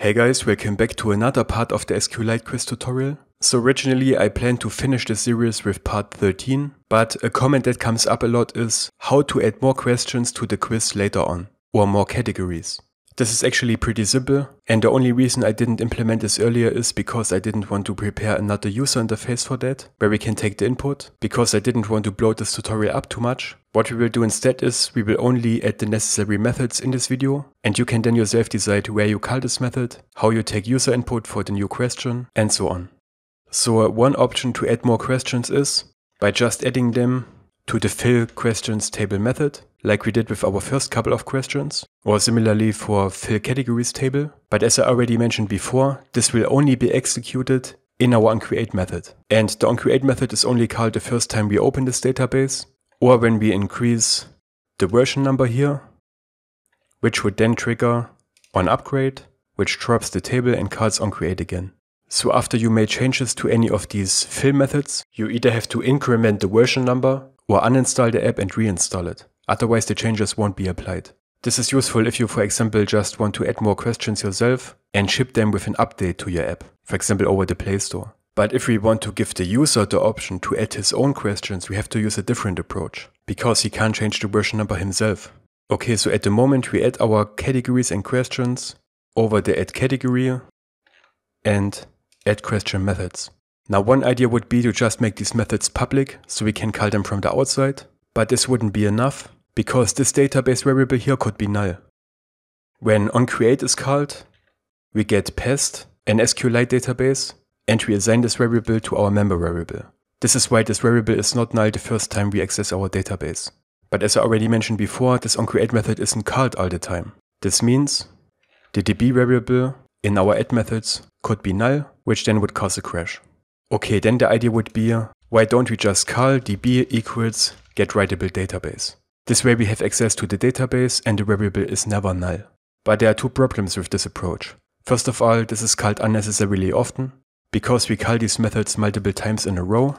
Hey guys, welcome back to another part of the SQLite quiz tutorial. So originally I planned to finish the series with part 13, but a comment that comes up a lot is how to add more questions to the quiz later on, or more categories. This is actually pretty simple, and the only reason I didn't implement this earlier is because I didn't want to prepare another user interface for that, where we can take the input, because I didn't want to blow this tutorial up too much. What we will do instead is we will only add the necessary methods in this video, and you can then yourself decide where you call this method, how you take user input for the new question, and so on. So uh, one option to add more questions is by just adding them to the fill questions table method, like we did with our first couple of questions, or similarly for fill categories table. But as I already mentioned before, this will only be executed in our onCreate method. And the onCreate method is only called the first time we open this database, or when we increase the version number here, which would then trigger on upgrade, which drops the table and calls onCreate again. So after you made changes to any of these fill methods, you either have to increment the version number or uninstall the app and reinstall it. Otherwise the changes won't be applied. This is useful if you, for example, just want to add more questions yourself and ship them with an update to your app, for example over the Play Store. But if we want to give the user the option to add his own questions, we have to use a different approach, because he can't change the version number himself. Okay, so at the moment we add our categories and questions over the add category and add question methods. Now one idea would be to just make these methods public so we can call them from the outside, but this wouldn't be enough because this database variable here could be null. When onCreate is called, we get pest, an SQLite database, and we assign this variable to our member variable. This is why this variable is not null the first time we access our database. But as I already mentioned before, this onCreate method isn't called all the time. This means the db variable in our add methods could be null, which then would cause a crash. Okay, then the idea would be, why don't we just call db equals getWritable database? This way we have access to the database and the variable is never null. But there are two problems with this approach. First of all, this is called unnecessarily often, because we call these methods multiple times in a row.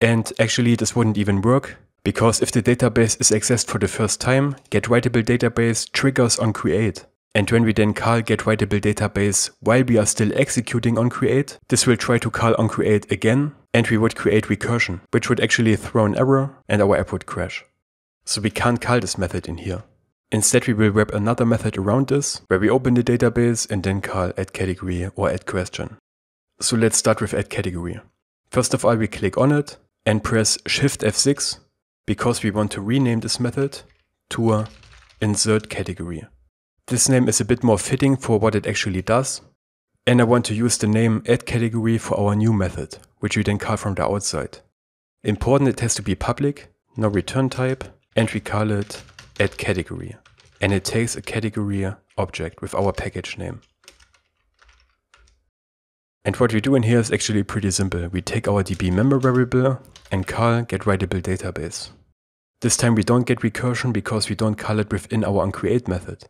And actually this wouldn't even work, because if the database is accessed for the first time, getWritable database triggers onCreate. And when we then call getWritable database while we are still executing onCreate, this will try to call onCreate again, and we would create recursion, which would actually throw an error and our app would crash. So we can't call this method in here. Instead, we will wrap another method around this, where we open the database and then call add category or add question. So let's start with add category. First of all, we click on it and press Shift F6 because we want to rename this method to insert category. This name is a bit more fitting for what it actually does. And I want to use the name add category for our new method, which we then call from the outside. Important, it has to be public, no return type, and we call it add category. And it takes a category object with our package name. And what we do in here is actually pretty simple. We take our DB member variable and call getWritable database. This time we don't get recursion because we don't call it within our onCreate method.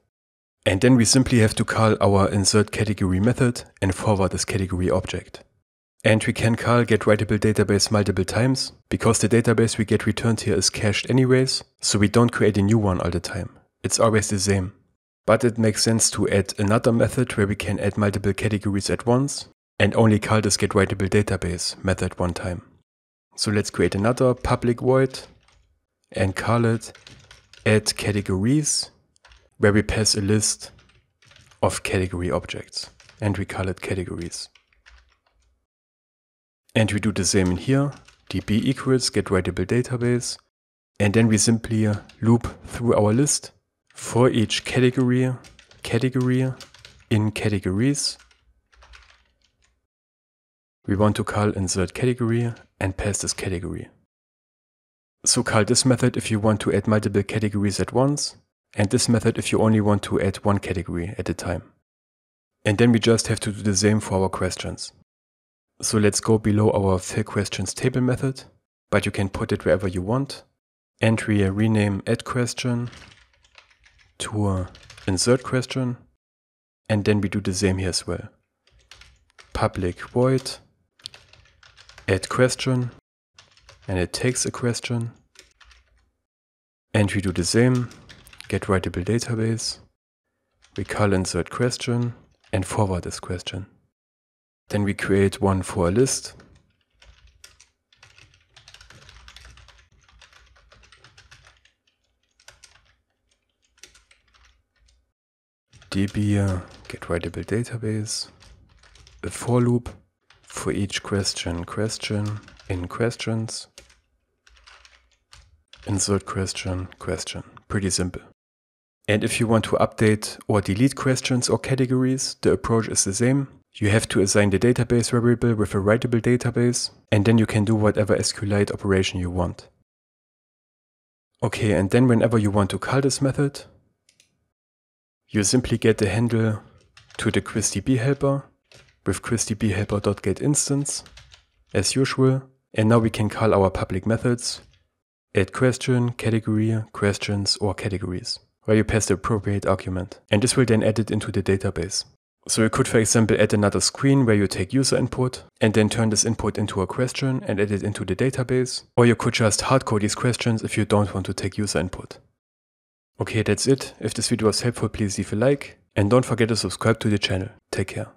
And then we simply have to call our insert category method and forward this category object. And we can call getWritable database multiple times because the database we get returned here is cached anyways, so we don't create a new one all the time. It's always the same. But it makes sense to add another method where we can add multiple categories at once and only call this getWritable database method one time. So let's create another public void and call it add categories where we pass a list of category objects and we call it categories. And we do the same in here, db equals get writable database, and then we simply loop through our list for each category, category in categories. We want to call insert category and pass this category. So call this method if you want to add multiple categories at once, and this method if you only want to add one category at a time. And then we just have to do the same for our questions. So let's go below our fill questions table method, but you can put it wherever you want. Entry rename add question to insert question. And then we do the same here as well. Public void add question and it takes a question. And we do the same get writable database. We call insert question and forward this question. Then we create one for a list. db get writable database, a for loop for each question question in questions, insert question question. Pretty simple. And if you want to update or delete questions or categories, the approach is the same. You have to assign the database variable with a writable database, and then you can do whatever SQLite operation you want. Okay, and then whenever you want to call this method, you simply get the handle to the QuizDB helper with QuizDB helper.get instance, as usual, and now we can call our public methods add question, category, questions, or categories where you pass the appropriate argument. And this will then add it into the database. So you could, for example, add another screen where you take user input and then turn this input into a question and add it into the database. Or you could just hardcode these questions if you don't want to take user input. Okay, that's it. If this video was helpful, please leave a like and don't forget to subscribe to the channel. Take care.